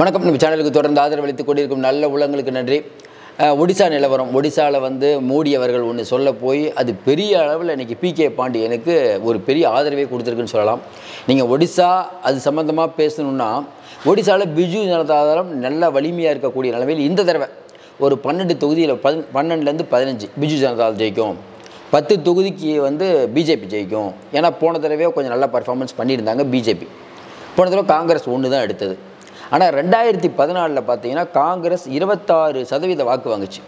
வணக்கம். நம்ம சேனலுக்கு தொடர்ந்து ஆதரவளித்துக் கொண்டிருக்கும் நல்ல உள்ளங்களுக்கு நன்றி. ஒடிசா நிலவரம். ஒடிசாவில் வந்து மோடி அவர்கள் ஒன்று சொல்ல போய் அது பெரிய அளவில் இன்றைக்கி பிகே பாண்டியனுக்கு ஒரு பெரிய ஆதரவே கொடுத்துருக்குன்னு சொல்லலாம். நீங்கள் ஒடிசா அது சம்மந்தமாக பேசணுன்னா ஒடிசாவில் பிஜு ஜனதாதளம் நல்ல வலிமையாக இருக்கக்கூடிய நிலைமையில் இந்த தடவை ஒரு பன்னெண்டு தொகுதியில் பதி பன்னெண்டுலேருந்து பதினஞ்சு பிஜு ஜனதாதள் ஜெயிக்கும். பத்து தொகுதிக்கு வந்து பிஜேபி ஜெயிக்கும். ஏன்னா போன தடவையே கொஞ்சம் நல்லா பர்ஃபார்மன்ஸ் பண்ணியிருந்தாங்க பிஜேபி போன தடவை காங்கிரஸ் ஒன்று தான் எடுத்தது. ஆனால் ரெண்டாயிரத்தி பதினாலில் பார்த்தீங்கன்னா காங்கிரஸ் இருபத்தாறு சதவீத வாக்கு வாங்குச்சு.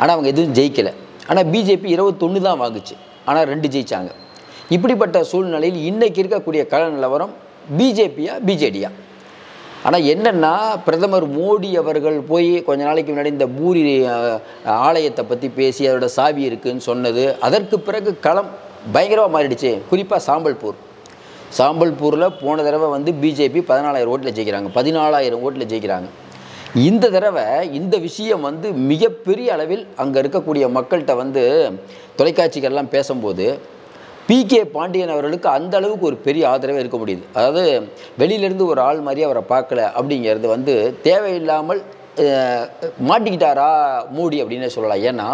ஆனால் அவங்க எதுவும் ஜெயிக்கலை. ஆனால் பிஜேபி இருபத்தொன்று தான் வாங்குச்சு. ஆனால் ரெண்டு ஜெயிச்சாங்க. இப்படிப்பட்ட சூழ்நிலையில் இன்றைக்கி இருக்கக்கூடிய கள நிலவரம் பிஜேபியா பிஜேடியா? ஆனால் என்னென்னா பிரதமர் மோடி அவர்கள் போய் கொஞ்ச நாளைக்கு முன்னாடி இந்த பூரி ஆலயத்தை பற்றி பேசி அதோட சாவி இருக்குன்னு சொன்னது அதற்கு பிறகு களம் பயங்கரமாக மாறிடுச்சு. குறிப்பாக சாம்பல்பூர். சாம்பல்பூரில் போன தடவை வந்து பிஜேபி பதினாலாயிரம் ஓட்டில் ஜெயிக்கிறாங்க. பதினாலாயிரம் ஓட்டில் ஜெயிக்கிறாங்க. இந்த தடவை இந்த விஷயம் வந்து மிகப்பெரிய அளவில் அங்கே இருக்கக்கூடிய மக்கள்கிட்ட வந்து தொலைக்காட்சிகள்லாம் பேசும்போது பிகே பாண்டியன் அவர்களுக்கு அந்த அளவுக்கு ஒரு பெரிய ஆதரவே இருக்க முடியுது. அதாவது வெளியிலேருந்து ஒரு ஆள் மாதிரி அவரை பார்க்கல அப்படிங்கிறது வந்து தேவையில்லாமல் மாட்டிக்கிட்டாரா மோடி அப்படின்னே சொல்லலாம். ஏன்னா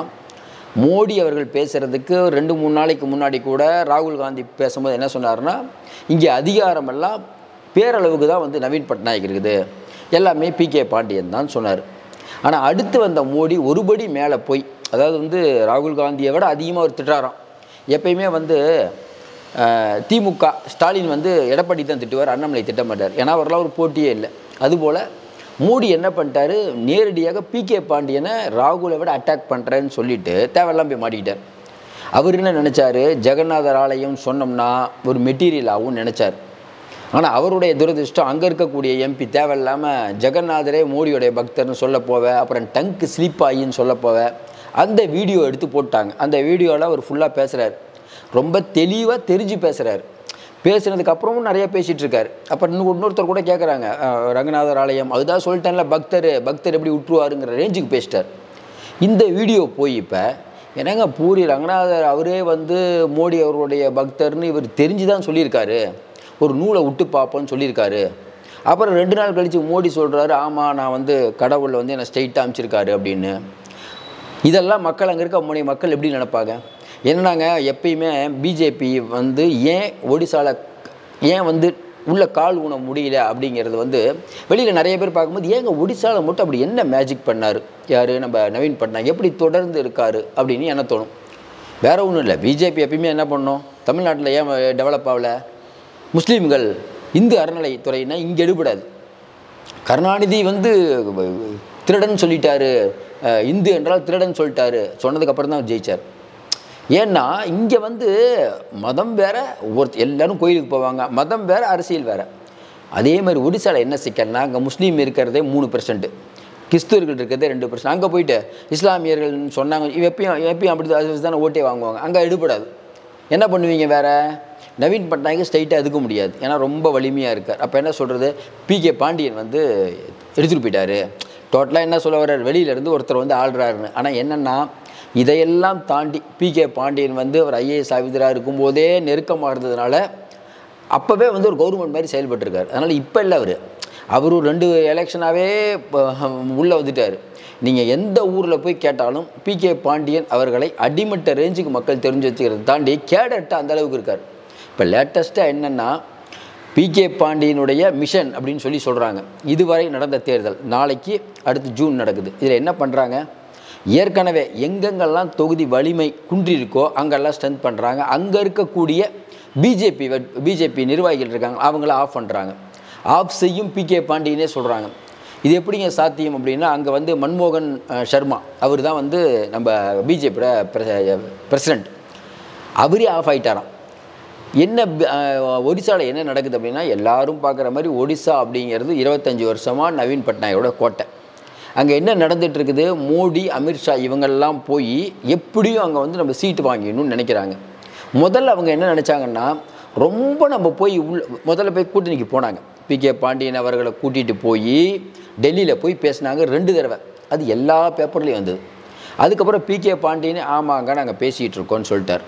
மோடி அவர்கள் பேசுகிறதுக்கு ரெண்டு மூணு நாளைக்கு முன்னாடி கூட ராகுல் காந்தி பேசும்போது என்ன சொன்னார்னா இங்கே அதிகாரமெல்லாம் பேரளவுக்கு தான் வந்து நவீன் பட்நாயக் இருக்குது. எல்லாமே பிகே பாண்டியன் தான் சொன்னார். ஆனால் அடுத்து வந்த மோடி ஒருபடி மேலே போய் அதாவது வந்து ராகுல் காந்தியை விட அதிகமாக ஒரு திட்டாராம் எப்பயுமே வந்து திமுக ஸ்டாலின் வந்து எடப்பாடி தான் திட்டுவார் அண்ணாமலை திட்ட மாட்டார். ஏன்னா அவரெல்லாம் ஒரு போட்டியே இல்லை. அதுபோல் மோடி என்ன பண்ணிட்டாரு? நேரடியாக பிகே பாண்டியனை ராகுலை விட அட்டாக் பண்ணுறேன்னு சொல்லிட்டு தேவையெல்லாம் போய் மாட்டிக்கிட்டார். அவர் என்ன நினச்சாரு? ஜெகநாதர் ஆலயம் சொன்னோம்னா ஒரு மெட்டீரியல் ஆகும் நினச்சார். ஆனால் அவருடைய துரதிர்ஷ்டம் அங்கே இருக்கக்கூடிய எம்பி தேவையில்லாமல் ஜெகநாதரே மோடியோடைய பக்தர்னு சொல்ல போவ அப்புறம் டங்க் ஸ்லிப் ஆகின்னு சொல்ல போவ அந்த வீடியோ எடுத்து போட்டாங்க. அந்த வீடியோவில் அவர் ஃபுல்லாக பேசுகிறார் ரொம்ப தெளிவாக தெரிஞ்சு பேசுகிறார் பேசுனதுக்கு அப்புறமும் நிறைய பேசிகிட்டு இருக்காரு அப்போ இன்னும் இன்னொருத்தர் கூட கேட்குறாங்க ரங்கநாதர் ஆலயம். அதுதான் சொல்லிட்டேன்ல பக்தர் பக்தர் எப்படி விட்டுருவாருங்கிற ரேஞ்சுக்கு பேசிட்டார். இந்த வீடியோ போய் இப்போ என்னங்க பூரி ரங்கநாதர் அவரே வந்து மோடி அவருடைய பக்தர்னு இவர் தெரிஞ்சு தான் சொல்லியிருக்காரு. ஒரு நூலை விட்டு பார்ப்போன்னு சொல்லியிருக்காரு. அப்புறம் ரெண்டு நாள் கழித்து மோடி சொல்கிறாரு ஆமாம் நான் வந்து கடவுளில் வந்து என்னை ஸ்ட்ரெயிட்டாக அமைச்சிருக்காரு அப்படின்னு. இதெல்லாம் மக்கள் அங்கே இருக்க முனைய மக்கள் எப்படி நினைப்பாங்க? என்னன்னாங்க எப்பயுமே பிஜேபி வந்து ஏன் ஒடிசாவில் ஏன் வந்து உள்ள கால் ஊன முடியல அப்படிங்கிறது வந்து வெளியில் நிறைய பேர் பார்க்கும்போது ஏங்க ஒடிசாவில் மட்டும் அப்படி என்ன மேஜிக் பண்ணார்? யார்? நம்ம நவீன் பட்நாயக் எப்படி தொடர்ந்து இருக்கார் அப்படின்னு என்ன தோணும். வேற ஒன்றும் இல்லை. பிஜேபி எப்பயுமே என்ன பண்ணோம்? தமிழ்நாட்டில் ஏன் டெவலப் ஆகல? முஸ்லீம்கள் இந்து அறநிலைத்துறைனா இங்கே எடுபடாது. கருணாநிதி வந்து திருடன் சொல்லிட்டாரு. இந்து என்றால் திருடன் சொல்லிட்டாரு. சொன்னதுக்கப்புறம் தான் ஜெயிச்சார். ஏன்னா இங்கே வந்து மதம் வேறு ஒரு எல்லோரும் கோயிலுக்கு போவாங்க. மதம் வேறு அரசியல் வேறு. அதே மாதிரி ஒடிசாவில் என்ன சிக்கல்னா அங்கே முஸ்லீம் இருக்கிறதே மூணு பெர்சன்ட்டு கிறிஸ்துவர்கள் இருக்கிறதே ரெண்டு பெர்சன்ட் அங்கே போயிட்டு இஸ்லாமியர்கள்னு சொன்னாங்க எப்பயும் எப்பயும் அப்படி தான் அது தானே ஓட்டே வாங்குவாங்க. அங்கே எடுபடாது. என்ன பண்ணுவீங்க வேறு? நவீன் பட்நாயக் ஸ்ட்ரைட்டாக எதுக்க முடியாது. ஏன்னா ரொம்ப வலிமையாக இருக்கார். அப்போ என்ன சொல்கிறது பிகே பாண்டியன் வந்து எடுத்துகிட்டு போயிட்டார். டோட்டலாக என்ன சொல்ல வர்றார்? வெளியிலேருந்து ஒருத்தர் வந்து ஆள்றாருன்னு. ஆனால் என்னென்னா இதையெல்லாம் தாண்டி பிகே பாண்டியன் வந்து அவர் ஐஏஎஸ் ஆஃபீஸராக இருக்கும்போதே நெருக்கமாக இருந்ததுனால அப்போவே வந்து ஒரு கவர்மெண்ட் மாதிரி செயல்பட்டுருக்கார். அதனால் இப்போ இல்லை அவர். அவர் ரெண்டு எலெக்ஷனாகவே உள்ளே வந்துட்டார். நீங்கள் எந்த ஊரில் போய் கேட்டாலும் பிகே பாண்டியன் அவர்களை அடிமட்ட ரேஞ்சுக்கு மக்கள் தெரிஞ்சு வச்சுக்கிறத தாண்டி கேடட்ட அந்த அளவுக்கு இருக்கார். இப்போ லேட்டஸ்ட்டாக என்னென்னா பிகே பாண்டியனுடைய மிஷன் அப்படின்னு சொல்லி சொல்கிறாங்க இதுவரை நடந்த தேர்தல். நாளைக்கு அடுத்து ஜூன் நடக்குது. இதில் என்ன பண்ணுறாங்க ஏற்கனவே எங்கெங்கெல்லாம் தொகுதி வலிமை குன்றிருக்கோ அங்கெல்லாம் ஸ்ட்ரென்த் பண்ணுறாங்க அங்கே இருக்கக்கூடிய பிஜேபி பிஜேபி நிர்வாகிகள் இருக்காங்க. அவங்கள ஆஃப் பண்ணுறாங்க ஆஃப் செய்யும் பிகே பாண்டியனே சொல்கிறாங்க இது எப்படிங்க சாத்தியம் அப்படின்னா அங்கே வந்து மன்மோகன் சர்மா அவர் தான் வந்து நம்ம பிஜேபியோட பிரசிடெண்ட் அவரே ஆஃப் ஆயிட்டாராம். என்ன ஒடிசாவில் என்ன நடக்குது அப்படின்னா எல்லாரும் பார்க்குற மாதிரி ஒடிசா அப்படிங்கிறது இருபத்தஞ்சி வருஷமாக நவீன் பட்நாயகோட கோட்டை. அங்கே என்ன நடந்துட்டு இருக்குது மோடி அமித்ஷா இவங்கெல்லாம் போய் எப்படியும் அங்கே வந்து நம்ம சீட்டு வாங்கிடணும்னு நினைக்கிறாங்க. முதல்ல அவங்க என்ன நினச்சாங்கன்னா ரொம்ப நம்ம போய் உள்ள முதல்ல போய் கூட்டணிக்கு போனாங்க. பி. கே. பாண்டியன் அவர்களை கூட்டிகிட்டு போய் டெல்லியில் போய் பேசினாங்க ரெண்டு தடவை. அது எல்லா பேப்பர்லேயும் வந்தது. அதுக்கப்புறம் பி. கே. பாண்டியன் ஆமாங்க நாங்கள் பேசிகிட்டு இருக்கோம்னு சொல்லிட்டார்.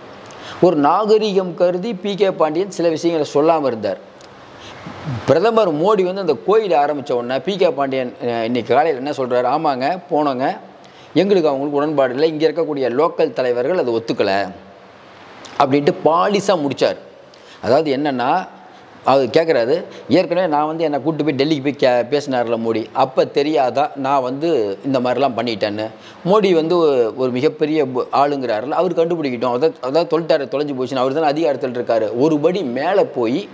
ஒரு நாகரிகம் கருதி பி கே பாண்டியன் சில விஷயங்களை சொல்லாமல் இருந்தார். பிரதமர் மோடி வந்து அந்த கோயில் ஆரம்பித்த உடனே பி கே பாண்டியன் இன்றைக்கி இன்னைக்கு காலையில் என்ன சொல்கிறாரு ஆமாங்க போனோங்க. எங்களுக்கு அவங்களுக்கு உடன்பாடு இல்லை. இங்கே இருக்கக்கூடிய லோக்கல் தலைவர்கள் அதை ஒத்துக்கலை. அப்படின்ட்டு பாலிசாக முடித்தார் அதாவது என்னென்னா அது கேட்குறாரு ஏற்கனவே நான் வந்து என்னை கூட்டு போய் டெல்லிக்கு போய் கே பேசினார்ல மோடி. அப்போ தெரியாதா நான் வந்து இந்த மாதிரிலாம் பண்ணிட்டேன்னு. மோடி வந்து ஒரு- மிகப்பெரிய ஆளுங்கிறாரில் ஆளுங்கிறாருல அவர் கண்டுபிடிக்கிட்டோம். அதான் அதாவது தொலைட்டாரு தொலைஞ்சு போச்சுன்னு அவர் தானே அதிகாரத்தில் இருக்காரு. ஒரு படி மேலே போய்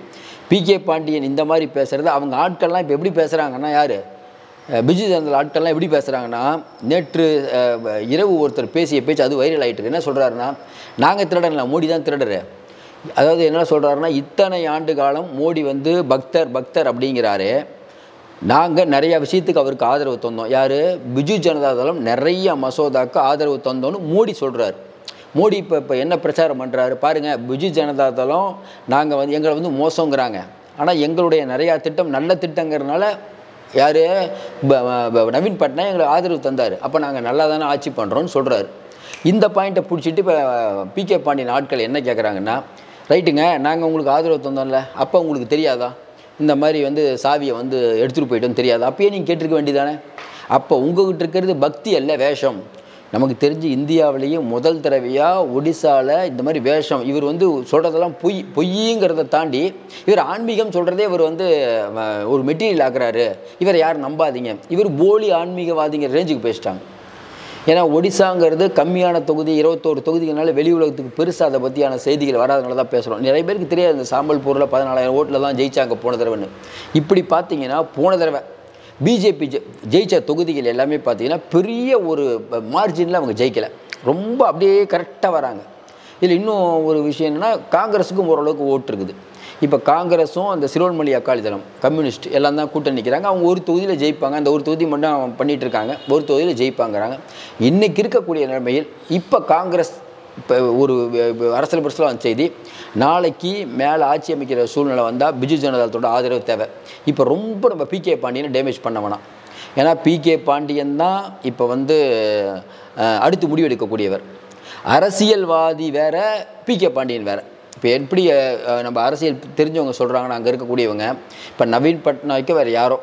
பி. கே. பாண்டியன் இந்த மாதிரி பேசுகிறது அவங்க ஆட்கள்லாம் இப்போ எப்படி பேசுகிறாங்கன்னா யார்? பிஜு ஜனதா ஆட்கள்லாம் எப்படி பேசுகிறாங்கன்னா நேற்று இரவு ஒருத்தர் பேசிய பேச்சு அது வைரல் ஆகிட்டு என்ன சொல்கிறாருன்னா நாங்கள் திருடன்ல மோடி தான் திருடரு. அதாவது என்ன சொல்கிறாருன்னா இத்தனை ஆண்டு காலம் மோடி வந்து பக்தர் பக்தர் அப்படிங்கிறாரு. நாங்கள் நிறையா விஷயத்துக்கு அவருக்கு ஆதரவு தந்தோம். யார்? பிஜு ஜனதா தளம் நிறைய மசோதாவுக்கு ஆதரவு தந்தோன்னு மோடி சொல்கிறார் மோடி இப்போ இப்போ என்ன பிரச்சாரம் பண்ணுறாரு பாருங்கள் பிஜு ஜனதா தளம் நாங்கள் வந்து எங்களை வந்து மோசங்கிறாங்க. ஆனால் எங்களுடைய நிறையா திட்டம் நல்ல திட்டங்கிறதுனால யார்? நவீன் பட்னா எங்களுக்கு ஆதரவு தந்தார். அப்போ நாங்கள் நல்லா தானே ஆட்சி பண்ணுறோன்னு சொல்கிறாரு இந்த பாயிண்ட்டை பிடிச்சிட்டு இப்போ பிகே பாண்டியன் ஆட்கள் என்ன கேட்குறாங்கன்னா ரைட்டுங்க நாங்கள் உங்களுக்கு ஆதரவு தந்தோம்ல அப்போ உங்களுக்கு தெரியாதா? இந்த மாதிரி வந்து சாவியை வந்து எடுத்துகிட்டு போயிட்டோம் தெரியாதா? அப்பயே நீங்கள் கேட்டிருக்க வேண்டியதானே அப்போ உங்ககிட்ட இருக்கிறது பக்தி அல்ல வேஷம். நமக்கு தெரிஞ்சு இந்தியாவிலேயே முதல் தடவையாக ஒடிசாவில் இந்த மாதிரி வேஷம். இவர் வந்து சொல்கிறதெல்லாம் பொய் பொய்யுங்கிறத தாண்டி இவர் ஆன்மீகம் சொல்கிறதே இவர் வந்து ஒரு மெட்டீரியல் ஆக்குறாரு. இவரை யாரும் நம்பாதீங்க. இவர் போலி ஆன்மீகவாதிங்கிற ரேஞ்சுக்கு பேசிட்டாங்க ஏன்னா ஒடிசாங்கிறது கம்மியான தொகுதி இருபத்தோரு தொகுதிகள்னால வெளி உலகத்துக்கு பெருசாக அதை பற்றியான செய்திகள் வராதனால தான் பேசுகிறோம் நிறைய பேருக்கு தெரியாது இந்த சாம்பல்பூரில் பதினாலாயிரம் ஓட்டில் தான் ஜெயிச்சாங்க போன தடவைன்னு. இப்படி பார்த்தீங்கன்னா போன தடவை பிஜேபி ஜெயிச்ச தொகுதிகள் எல்லாமே பார்த்தீங்கன்னா பெரிய ஒரு மார்ஜினில் அவங்க ஜெயிக்கலை. ரொம்ப அப்படியே கரெக்டாக வராங்க. இதில் இன்னும் ஒரு விஷயம் என்னென்னா காங்கிரஸுக்கும் ஓரளவுக்கு ஓட்டு இருக்குது. இப்போ காங்கிரஸும் அந்த சிறுவன்மொழி அக்காளி தளம் கம்யூனிஸ்ட் எல்லாம் தான் கூட்டணி நிற்கிறாங்க அவங்க ஒரு தொகுதியில் ஜெயிப்பாங்க. அந்த ஒரு தொகுதி மட்டும் பண்ணிகிட்டு இருக்காங்க ஒரு தொகுதியில் ஜெயிப்பாங்கிறாங்க. இன்றைக்கி இருக்கக்கூடிய நிலைமையில் இப்போ காங்கிரஸ் இப்போ ஒரு அரசியல் வ- அரசியல் செய்தி நாளைக்கு மேலே ஆட்சி அமைக்கிற சூழ்நிலை வந்தால் பிஜு ஜனதாதளத்தோட ஆதரவு தேவை. இப்போ ரொம்ப நம்ம பிகே பாண்டியனை டேமேஜ் பண்ண வேணாம். ஏன்னா பிகே பாண்டியன் தான் இப்போ வந்து அடுத்து முடிவெடுக்கக்கூடியவர். அரசியல்வாதி வேற பிகே பாண்டியன் வேறு. இப்போ எப்படி நம்ம அரசியல் தெரிஞ்சவங்க சொல்கிறாங்கன்னா அங்கே இருக்கக்கூடியவங்க இப்போ நவீன் பட்நாய்க்கு வேறு யாரோ?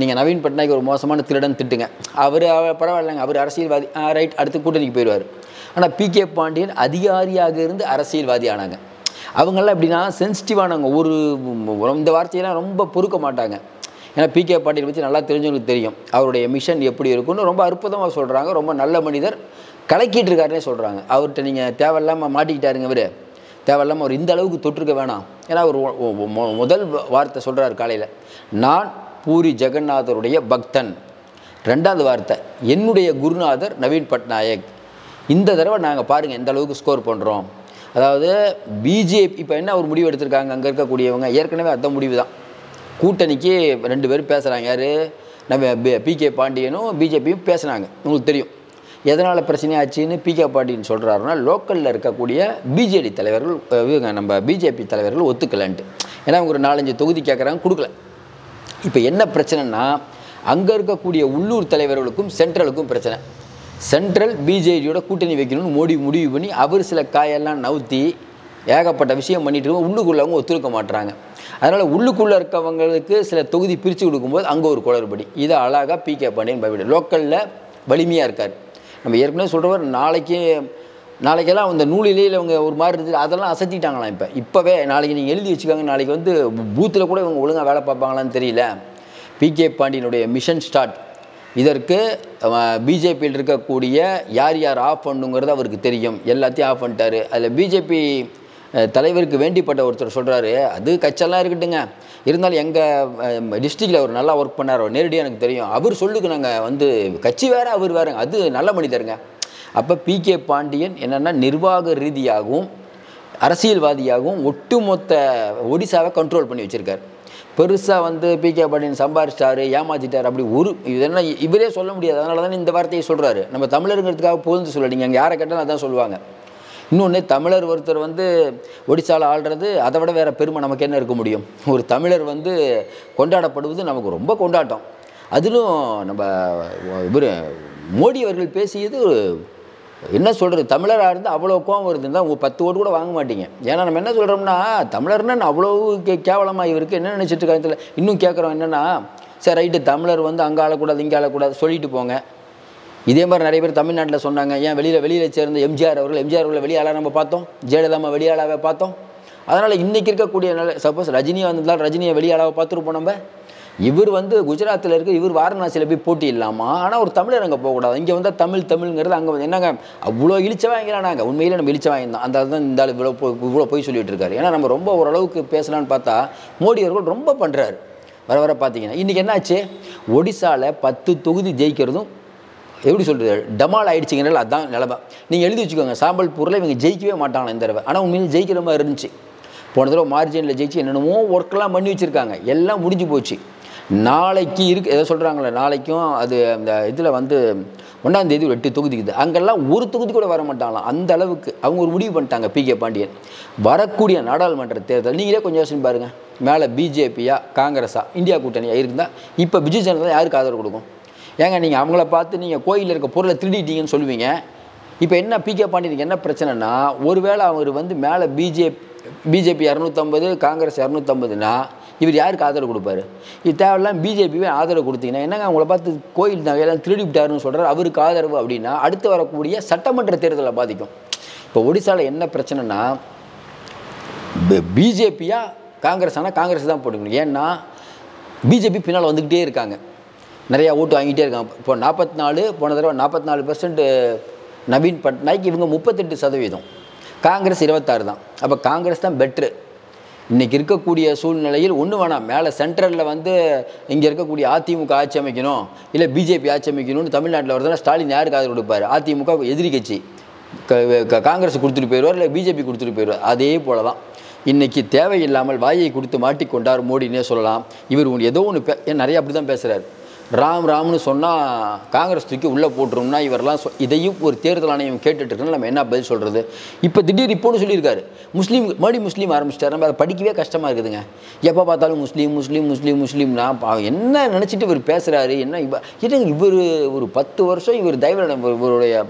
நீங்கள் நவீன் பட்நாய்க்கு ஒரு மோசமான திருடன் திட்டுங்க. அவர் பரவாயில்லைங்க அவர் அரசியல்வாதி ரைட் அடுத்து கூட்டணிக்கு போயிடுவார். ஆனால் பிகே பாண்டியன் அதிகாரியாக இருந்து அரசியல்வாதி ஆனாங்க. அவங்கெல்லாம் எப்படின்னா சென்சிட்டிவானவங்க ஒரு இந்த வார்த்தையெல்லாம் ரொம்ப பொறுக்க மாட்டாங்க. ஏன்னா பிகே பாண்டியன் பற்றி நல்லா தெரிஞ்சவங்களுக்கு தெரியும். அவருடைய மிஷன் எப்படி இருக்குன்னு ரொம்ப அற்புதமாக சொல்கிறாங்க ரொம்ப நல்ல மனிதர். கலக்கிட்டு இருக்காருன்னே சொல்கிறாங்க அவர்கிட்ட நீங்கள் தேவையில்லாமல் மாட்டிக்கிட்டாருங்க இவர். தேவையில்லாமல் அவர் இந்த அளவுக்கு தொற்றுக்க வேணாம். ஏன்னா அவர் முதல் வார்த்தை சொல்கிறார் காலையில் நான் பூரி ஜெகநாதருடைய பக்தன். ரெண்டாவது வார்த்தை என்னுடைய குருநாதர் நவீன் பட்நாயக். இந்த தடவை நாங்கள் பாருங்கள் எந்த அளவுக்கு ஸ்கோர் பண்ணுறோம் அதாவது பிஜேபி இப்போ என்ன ஒரு முடிவு எடுத்திருக்காங்க அங்கே இருக்கக்கூடியவங்க? ஏற்கனவே அந்த முடிவு தான். கூட்டணிக்கு ரெண்டு பேரும் பேசுகிறாங்க யார்? நம்ம பிகே பாண்டியனும் பிஜேபியும் பேசுனாங்க உங்களுக்கு தெரியும். எதனால் பிரச்சனையாச்சுன்னு பிகே பாட்டின்னு சொல்கிறாருன்னா லோக்கலில் இருக்கக்கூடிய பிஜேடி தலைவர்கள் இவங்க நம்ம பிஜேபி தலைவர்கள் ஒத்துக்கலன்ட்டு. ஏன்னா அவங்க ஒரு நாலஞ்சு தொகுதி கேட்குறாங்க கொடுக்கல. இப்போ என்ன பிரச்சனைனா அங்கே இருக்கக்கூடிய உள்ளூர் தலைவர்களுக்கும் சென்ட்ரலுக்கும் பிரச்சனை. சென்ட்ரல் பிஜேடியோட கூட்டணி வைக்கணும்னு மோடி முடிவு பண்ணி அவர் சில காயெல்லாம் நவுத்தி ஏகப்பட்ட விஷயம் பண்ணிட்டு இருக்கும் உள்ளுக்குள்ளவங்க ஒத்துழைக்க மாட்டுறாங்க அதனால் உள்ளுக்குள்ளே இருக்கவங்களுக்கு சில தொகுதி பிரித்து கொடுக்கும்போது அங்கே ஒரு குளறுபடி. இதை அழகாக பிகே பாண்டியன் பயப்படு லோக்கலில் வலிமையாக இருக்கார். நம்ம ஏற்கனவே சொல்கிறவர் நாளைக்கு நாளைக்கெல்லாம் அந்த நூலிலே இவங்க ஒரு மாதிரி இருந்துச்சு அதெல்லாம் அசத்திட்டாங்களாம் இப்போ. இப்போவே நாளைக்கு நீங்கள் எழுதி வச்சுக்காங்க நாளைக்கு வந்து பூத்தில் கூட இவங்க ஒழுங்காக வேலை பார்ப்பாங்களான்னு தெரியல. பிகே பாண்டியனுடைய மிஷன் ஸ்டார்ட் இதற்கு பிஜேபியில் இருக்கக்கூடிய யார் யார் ஆஃப் பண்ணுங்கிறது அவருக்கு தெரியும். எல்லாத்தையும் ஆஃப் பண்ணிட்டாரு. அதில் பிஜேபி தலைவருக்கு வேண்டிப்பட்ட ஒருத்தர் சொல்கிறாரு அது கச்செல்லாம் இருக்கட்டுங்க. இருந்தாலும் எங்கள் டிஸ்ட்ரிக்டில் அவர் நல்லா ஒர்க் பண்ணார் நேரடியாக எனக்கு தெரியும். அவர் சொல்லுக்கு நாங்கள் வந்து கட்சி வேறு அவர் வேறுங்க. அது நல்ல மனிதருங்க. அப்போ பிகே பாண்டியன் என்னென்னா நிர்வாக ரீதியாகவும் அரசியல்வாதியாகவும் ஒட்டுமொத்த ஒடிசாவை கண்ட்ரோல் பண்ணி வச்சுருக்கார். பெருசாக வந்து பிகே பாண்டியன் சம்பாரிச்சிட்டாரு ஏமாற்றிட்டார் அப்படி ஒரு இதெல்லாம் இவரே சொல்ல முடியாது. அதனால தானே இந்த வார்த்தையை சொல்கிறாரு நம்ம தமிழருங்கிறதுக்காக புகழ்ந்து சொல்ல நீங்கள் அங்கே யாரை கேட்டாலும் அதான் சொல்லுவாங்க. இன்னொன்று தமிழர் ஒருத்தர் வந்து ஒடிசாவில் ஆள்றது அதை விட வேறு பெருமை நமக்கு என்ன இருக்க முடியும்? ஒரு தமிழர் வந்து கொண்டாடப்படுவது நமக்கு ரொம்ப கொண்டாட்டம். அதிலும் நம்ம இவர் மோடி அவர்கள் பேசியது என்ன சொல்கிறது தமிழராக இருந்து அவ்வளோ கோவம் வருதுன்னா உங்கள் பத்து ஓட்டு கூட வாங்க மாட்டீங்க. ஏன்னா நம்ம என்ன சொல்கிறோம்னா தமிழர்னு அவ்வளோ கே கேவலமாக இவருக்கு என்ன நினச்சிட்டு இருக்காங்க இன்னும் கேட்குறோம் என்னென்னா சரி ரைட்டு தமிழர் வந்து அங்கே ஆளக்கூடாது இங்கே ஆளக்கூடாது சொல்லிட்டு போங்க. இதே மாதிரி நிறைய பேர் தமிழ்நாட்டில் சொன்னாங்க ஏன் வெளியில் வெளியில் சேர்ந்த எம்ஜிஆர் அவர்கள் எம்ஜிஆர் அவர்களை வெளியாளாக நம்ம பார்த்தோம் ஜெயலலிதாமா வெளியாளாவை பார்த்தோம். அதனால் இன்றைக்கி இருக்கக்கூடிய நிலை சப்போஸ் ரஜினியை வந்திருந்தால் ரஜினியை வெளியாளாவை பார்த்துருப்போம் நம்ம. இவர் வந்து குஜராத்தில் இருக்க இவர் வாரணாசியில் போய் போட்டி இல்லாமல் ஆனால் ஒரு தமிழர் அங்கே போகக்கூடாது. இங்கே வந்தால் தமிழ் தமிழ்ங்கிறது அங்கே வந்து என்னங்க அவ்வளோ இழிச்ச வாங்கிக்கலாம் நாங்கள் உண்மையிலே நம்ம இழிச்ச வாங்கியிருந்தோம். அந்த தான் இந்த ஆள் இவ்வளோ இவ்வளோ போய் சொல்லிட்டு இருக்காரு ஏன்னா நம்ம ரொம்ப ஓரளவுக்கு பேசலான்னு பார்த்தா மோடி அவர்கள் ரொம்ப பண்ணுறாரு வர வர பார்த்தீங்கன்னா இன்றைக்கி என்னாச்சு? ஒடிசாவில் பத்து தொகுதி ஜெயிக்கிறதும் எப்படி சொல்கிறது டமால் ஆகிடுச்சிங்கனால அதான் நிலமை. நீங்கள் எழுதி வச்சுக்கோங்க சாம்பல்பூரில் இவங்க ஜெயிக்கவே மாட்டாங்க இந்த தடவை. ஆனால் உண்மையில் ஜெயிக்கிற மாதிரி இருந்துச்சு. போன தடவை மார்ஜினில் ஜெயிச்சு என்னென்னமோ ஒர்க்கெலாம் பண்ணி வச்சுருக்காங்க. எல்லாம் முடிஞ்சு போச்சு. நாளைக்கு இருக்கு எதை சொல்கிறாங்களே நாளைக்கும் அது அந்த இதில் வந்து ஒன்றாம் தேதி ஒரு எட்டு தொகுதிக்குது அங்கெல்லாம் ஒரு தொகுதி கூட வர மாட்டாங்களாம். அந்த அளவுக்கு அவங்க ஒரு முடிவு பண்ணிட்டாங்க பி கே பாண்டியன். வரக்கூடிய நாடாளுமன்ற தேர்தல் நீங்களே கொஞ்சம் யோசனை பாருங்கள் மேலே பிஜேபியா காங்கிரஸா இந்தியா கூட்டணியாக இருந்தால் இப்போ பிஜு ஜனதா யாருக்கு ஆதரவு கொடுக்கும்? ஏங்க நீங்கள் அவங்கள பார்த்து நீங்கள் கோயிலில் இருக்க பொருளை திருடிட்டீங்கன்னு சொல்லுவீங்க. இப்போ என்ன பிகே பாண்டியனுக்கு என்ன பிரச்சனைனா ஒருவேளை அவர் வந்து மேலே பிஜே பிஜேபி இரநூத்தம்பது காங்கிரஸ் இரநூத்தம்பதுனா இவர் யாருக்கு ஆதரவு கொடுப்பாரு? இது தேவையில்லாம் பிஜேபியே ஆதரவு கொடுத்தீங்கன்னா என்னங்க அவங்கள பார்த்து கோயில் நகையெல்லாம் திருடி விட்டாருன்னு சொல்கிறார் அவருக்கு ஆதரவு அப்படின்னா அடுத்து வரக்கூடிய சட்டமன்ற தேர்தலை பாதிக்கும். இப்போ ஒடிசாவில் என்ன பிரச்சனைனா பிஜேபியாக காங்கிரஸ் ஆனால் காங்கிரஸ் தான் போட்டுக்கணும். ஏன்னா பிஜேபி பின்னால் வந்துக்கிட்டே இருக்காங்க. நிறையா ஓட்டு வாங்கிட்டே இருக்காங்க. இப்போ நாற்பத்தி நாலு போன தடவை நாற்பத்தி நாலு பர்சன்ட் நவீன் பட்நாயக் இவங்க முப்பத்தெட்டு சதவீதம். காங்கிரஸ் இருபத்தாறு தான். அப்போ காங்கிரஸ் தான் பெட்ரு இன்றைக்கி இருக்கக்கூடிய சூழ்நிலையில் ஒன்று வேணாம். மேலே சென்ட்ரலில் வந்து இங்கே இருக்கக்கூடிய அதிமுக ஆட்சி அமைக்கணும். இல்லை பிஜேபி ஆட்சி அமைக்கணும்னு தமிழ்நாட்டில் வருதுன்னா ஸ்டாலின் யாருக்கு ஆதரவு கொடுப்பாரு? அதிமுக எதிரி கட்சி க- காங்கிரஸ் கொடுத்துட்டு போயிடுவார் இல்லை பிஜேபி கொடுத்துட்டு போயிடுவார் அதே போல தான் இன்றைக்கி தேவையில்லாமல் வாயை கொடுத்து மாட்டிக்கொண்டார் மோடினே சொல்லலாம். இவர் ஒன்று ஏதோ ஒன்று பே ஏன் நிறைய அப்படி தான் பேசுகிறார் ராம் ராம்னு சொன்னால் காங்கிரஸ் தூக்கி உள்ளே போட்டுரும்னா இவரெல்லாம் சொ இதையும் ஒரு தேர்தல் ஆணையம் கேட்டுட்டு நம்ம என்ன பதில் சொல்கிறது இப்போ திடீர் இப்போன்னு சொல்லியிருக்காரு. முஸ்லீம் மறுபடி முஸ்லீம் ஆரம்பிச்சிட்டாரு. நம்ம அதை படிக்கவே கஷ்டமாக இருக்குதுங்க. எப்போ பார்த்தாலும் முஸ்லீம் முஸ்லீம் முஸ்லீம் முஸ்லீம்னா பாவம் என்ன நினச்சிட்டு இவர் பேசுகிறாரு என்ன இவ என்னங்க இவர் ஒரு பத்து வருஷம் இவர் தயவு இவருடைய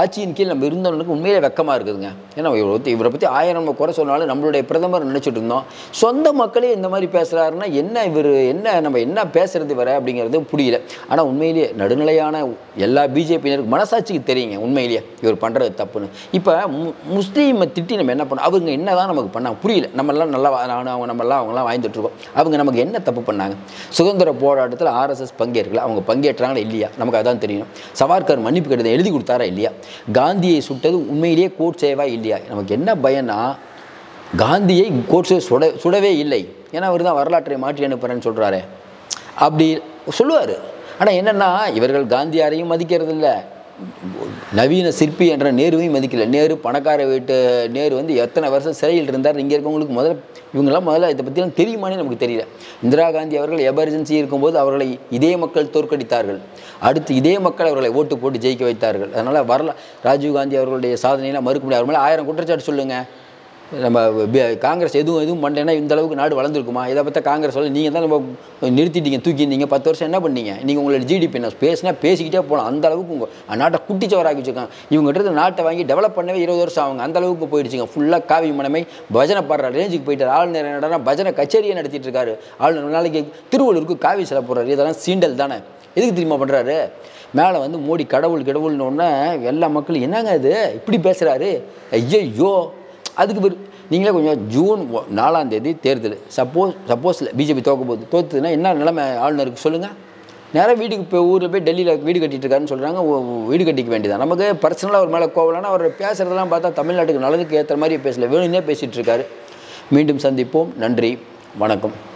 ஆட்சியின் கீழ் நம்ம இருந்தவங்களுக்கு உண்மையிலே வெக்கமாக இருக்குதுங்க. ஏன்னா இவரை பற்றி இவரை பற்றி ஆயிரம் நம்ம குறை சொன்னாலும் நம்மளுடைய பிரதமர் நினச்சிட்டு இருந்தோம். சொந்த மக்களே இந்த மாதிரி பேசுகிறாருன்னா என்ன இவர் என்ன நம்ம என்ன பேசுகிறது வர அப்படிங்கிறது புரியல. ஆனால் உண்மையிலேயே நடுநிலையான எல்லா பிஜேபியினருக்கு மனசாட்சிக்கு தெரியுங்க உண்மையிலேயே. இவர் பண்ணுறது தப்புன்னு. இப்போ மு முஸ்லீமை திட்டி நம்ம என்ன பண்ணோம்? அவங்க என்ன தான் நமக்கு பண்ணாங்க? புரியல. நம்மளாம் நல்லா நானும் அவங்க நம்மளாம் அவங்களாம் வாய்ந்துட்டுருக்கோம் அவங்க நமக்கு என்ன தப்பு பண்ணாங்க? சுதந்திர போராட்டத்தில் ஆர்எஸ்எஸ் பங்கேற்கல. அவங்க பங்கேற்றாங்களா இல்லையா? நமக்கு அதான் தெரியணும். சவார்கர் மன்னிப்பு கடிதம் எழுதி கொடுத்தாரு இல்லையா? காந்தியை சுட்டது உண்மையிலேயே கோட் சேவா இல்லையா? நமக்கு என்ன பயன்னா காந்தியை கோட்ஸே சுட சுடவே இல்லை. ஏன்னா அவர் தான் வரலாற்றை மாற்றி அனுப்புகிறேன்னு சொல்கிறாரு அப்படி சொல்லுவார். ஆனால் என்னென்னா இவர்கள் காந்தியாரையும் மதிக்கிறது இல்லை நவீன சிற்பி என்ற நேருவையும் மதிக்கல. நேரு பணக்கார வீட்டு நேரு வந்து எத்தனை வருஷம் சிறையில் இருந்தார் இங்கே இருக்கவங்களுக்கு முதல்ல இவங்கெல்லாம் முதல்ல இதை பற்றிலாம் தெரியுமானே நமக்கு தெரியல. இந்திரா காந்தி அவர்கள் எமர்ஜென்சி இருக்கும்போது அவர்களை இதே மக்கள் தோற்கடித்தார்கள். அடுத்து இதே மக்கள் அவர்களை ஓட்டு போட்டு ஜெயிக்க வைத்தார்கள். அதனால் வரல ராஜீவ் காந்தி அவர்களுடைய சாதனையெல்லாம் மறுக்க முடியாது. அவர் மேலே ஆயிரம் குற்றச்சாட்டு சொல்லுங்கள் நம்ம காங்கிரஸ் எதுவும் எதுவும் பண்ணலைன்னா இந்த அளவுக்கு நாடு வளர்ந்துருக்குமா? இதை பற்றி காங்கிரஸ் சொல்ல நீங்கள் தான் நம்ம நிறுத்திட்டீங்க தூக்கியிருந்தீங்க பத்து வருஷம் என்ன பண்ணீங்க? நீங்கள் உங்களோட ஜிடிபி நான் பேசினா பேசிக்கிட்டே போகலாம் அந்த அளவுக்கு உங்கள் நாட்டை குட்டிச்சவராக்கி வச்சுருக்காங்க. இவங்ககிட்ட இருந்து நாட்டை வாங்கி டெவலப் பண்ணவே இருபது வருஷம் அவங்க அந்த அளவுக்கு போயிடுச்சுங்க. ஃபுல்லாக காவி மனமை பஜனை பாடுற ரேஞ்சுக்கு போயிட்டார். ஆளுநர் என்னடா பஜனை கச்சேரியை நடத்திட்டு இருக்காரு. ஆளுநர் நாளைக்கு திருவள்ளூருக்கு காவி சில போடுறாரு. இதெல்லாம் சீண்டல் தானே. எதுக்கு தெரியுமா பண்ணுறாரு மேலே வந்து மோடி கடவுள் கடவுள்னு ஒன்று எல்லா மக்களும் என்னங்க இது? இப்படி பேசுகிறாரு ஐயோ அதுக்கு பிறகு நீங்களே கொஞ்சம் ஜூன் நாலாம் தேதி தேர்தல். சப்போஸ் சப்போஸில் பிஜேபி தோக்க போகுது தோத்துதுன்னா என்ன நிலைமை ஆளுநருக்கு சொல்லுங்கள் நேராக வீட்டுக்கு போய் ஊரில் போய் டெல்லியில் வீடு கட்டிட்டு இருக்காருன்னு சொல்கிறாங்க வீடு கட்டிக்க வேண்டியதான் நமக்கு பர்சனலாக ஒரு மேலே கோவலானா அவர் பேசுகிறதெல்லாம் பார்த்தா தமிழ்நாட்டுக்கு நல்லதுக்கு ஏற்ற மாதிரி பேசல வேணும்னே பேசிகிட்டு இருக்காரு. மீண்டும் சந்திப்போம். நன்றி. வணக்கம்.